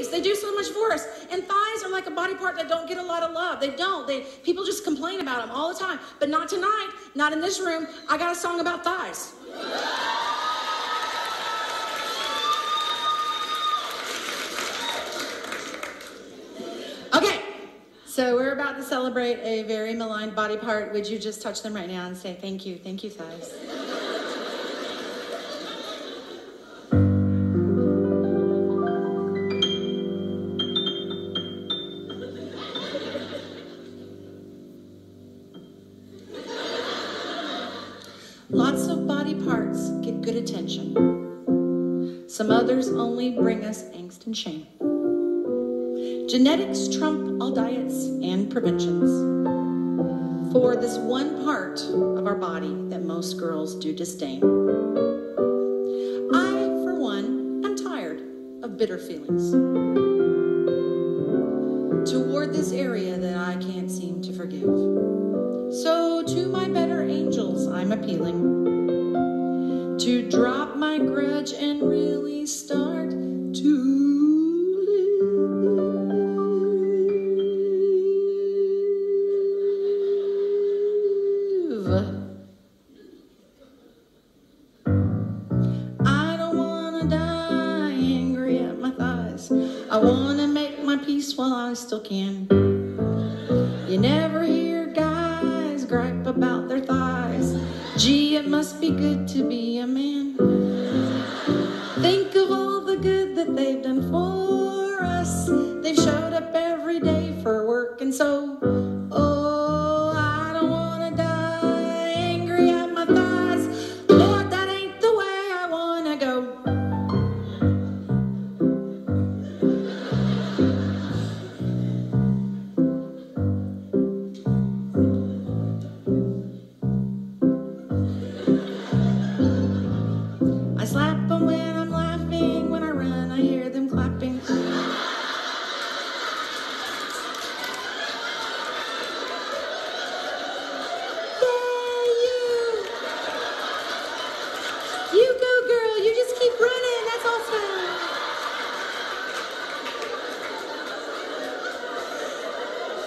please. They do so much for us. And thighs are like a body part that don't get a lot of love. They don't. They people just complain about them all the time. But not tonight. Not in this room. I got a song about thighs. Okay. So we're about to celebrate a very maligned body part. Would you just touch them right now and say thank you, thank you, thighs? Lots of body parts get good attention. Some others only bring us angst and shame. Genetics trump all diets and preventions for this one part of our body that most girls do disdain. I, for one, am tired of bitter feelings toward this area that I can't seem to forgive. So, to my better angels, I'm appealing to drop my grudge and really start to live. I don't want to die angry at my thighs. I wanna peace while I still can. You never hear guys gripe about their thighs. Gee, it must be good to be a man. Think of all the good that they've done for us. They've showed up every day for work, and so, oh, I don't wanna die angry at my thighs. Lord, that ain't the way I wanna go.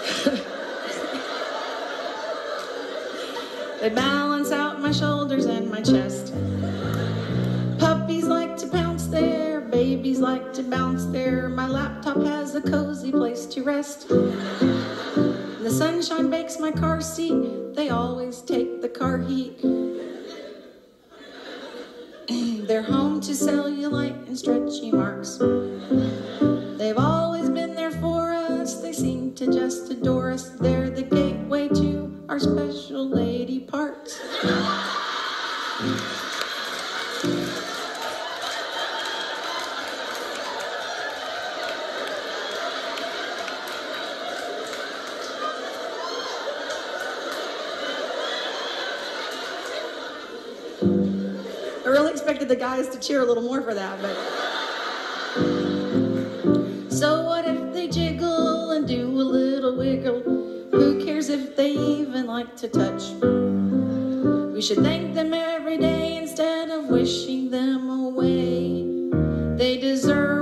They balance out my shoulders and my chest. Puppies like to pounce there, babies like to bounce there. My laptop has a cozy place to rest. The sunshine bakes my car seat, they always take the car heat. They're home to cellulite and stretchy marks. Really expected the guys to cheer a little more for that, but. So what if they jiggle and do a little wiggle? Who cares if they even like to touch? We should thank them every day instead of wishing them away. They deserve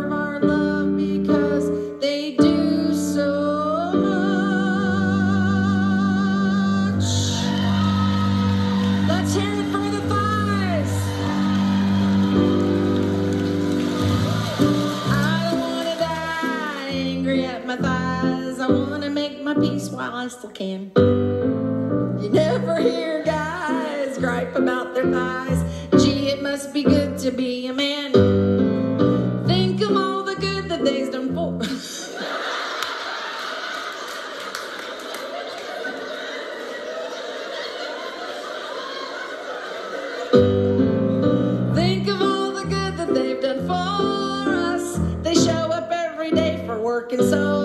angry at my thighs. I wanna make my peace while I still can. You never hear guys gripe about their thighs. Gee, it must be good to be a man. working so